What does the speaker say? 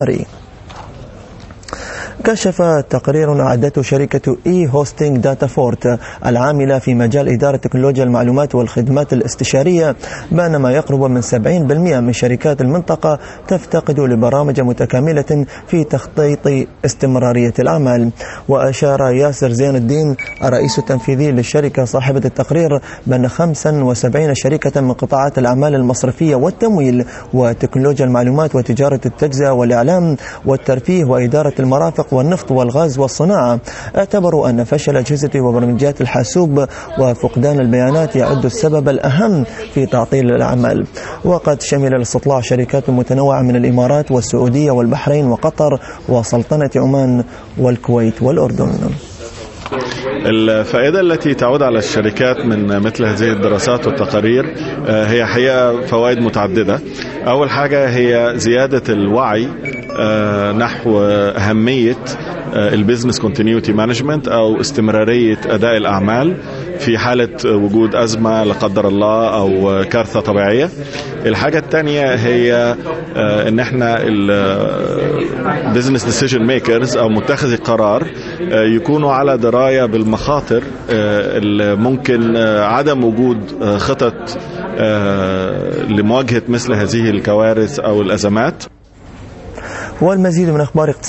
Hare كشف تقرير أعدته شركة eHosting DataFort العاملة في مجال إدارة تكنولوجيا المعلومات والخدمات الاستشارية بأن ما يقرب من 70% من شركات المنطقة تفتقد لبرامج متكاملة في تخطيط استمرارية الأعمال. وأشار ياسر زين الدين الرئيس التنفيذي للشركة صاحبة التقرير بأن 75 شركة من قطاعات الأعمال المصرفية والتمويل وتكنولوجيا المعلومات وتجارة التجزئة والإعلام والترفيه وإدارة المرافق والنفط والغاز والصناعة. اعتبروا أن فشل أجهزة وبرمجيات الحاسوب وفقدان البيانات يعد السبب الأهم في تعطيل الأعمال وقد شمل الاستطلاع شركات متنوعة من الإمارات والسعودية والبحرين وقطر وسلطنة عمان والكويت والأردن. الفائدة التي تعود على الشركات من مثل هذه الدراسات والتقارير هي حقيقة فوائد متعددة. أول حاجة هي زيادة الوعي نحو أهمية ال business continuity management أو استمرارية أداء الأعمال في حالة وجود أزمة لا قدر الله أو كارثة طبيعية. الحاجة الثانية هي إن إحنا ال business decision makers أو متخذي القرار يكونوا على دراية بالمخاطر اللي ممكن عدم وجود خطط لمواجهة مثل هذه الكوارث أو الأزمات؟ والمزيد من أخبار اقتصاد.